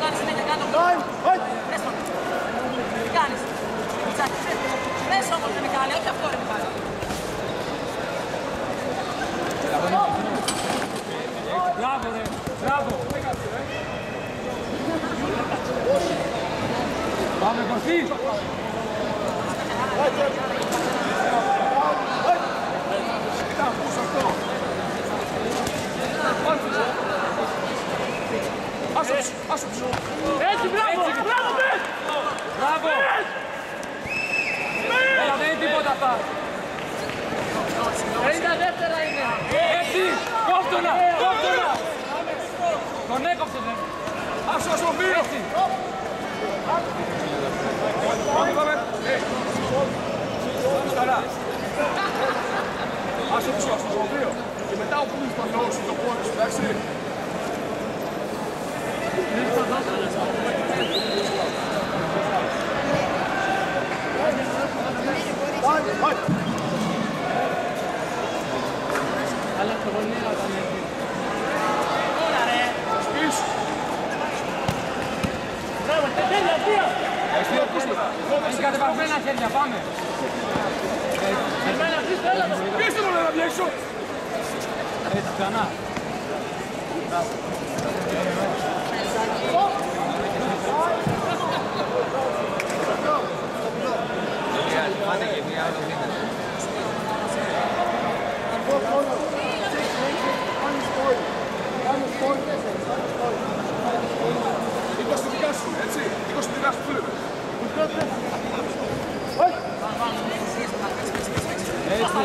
Κάνεις συνέχεια κάτω. Πες το. Τι κάνεις. Τσάκι, πες όμως ρε Μιχάλη, όχι αυτό ρε Μιχάλη. Μπράβο ρε, μπράβο. Πάμε Κωστή. Έτσι, μπράβο, μπράβο, πες! Μπράβο. Έλα, δεν είναι τίποτα αυτά. 52 είναι. Έτσι, κόφτωνα, κόφτωνα. Τον έκοψε δεν. Άσο, άσο, μη! Έτσι. Πάμε, πάμε! Ε, Σταρά! Άσο πίσω, άσο το δύο. Και μετά ο πούλης τον λόγο σου, το πόδι σου, εντάξει. Πάει, πάει! Αλλά το γονέα ήταν εκεί. Τώρα ρε. Σπίς! Μπράβο, τέλεια, δύο. Έχει κατεβασμένα χέρια, πάμε. Εμένα, Χρήστο, έλα εδώ. Πίστε τον να βγει έξω! Έτσι, ξανά. Είκοσι δικά σου, έτσι. Είκοσι δικά σου, φίλε. Έτσι.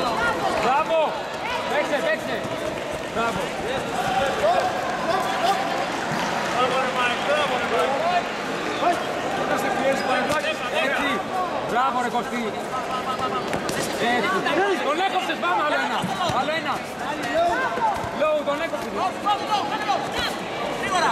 Μπράβο. Παίξε, παίξε. Μπράβο. Μπράβο ρε Κωστή. Έτσι. Τον έκοψες, πάμε άλλο ένα. Άλλο ένα. Λόγου, τον έκοψες. Γρήγορα.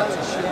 That was a shot.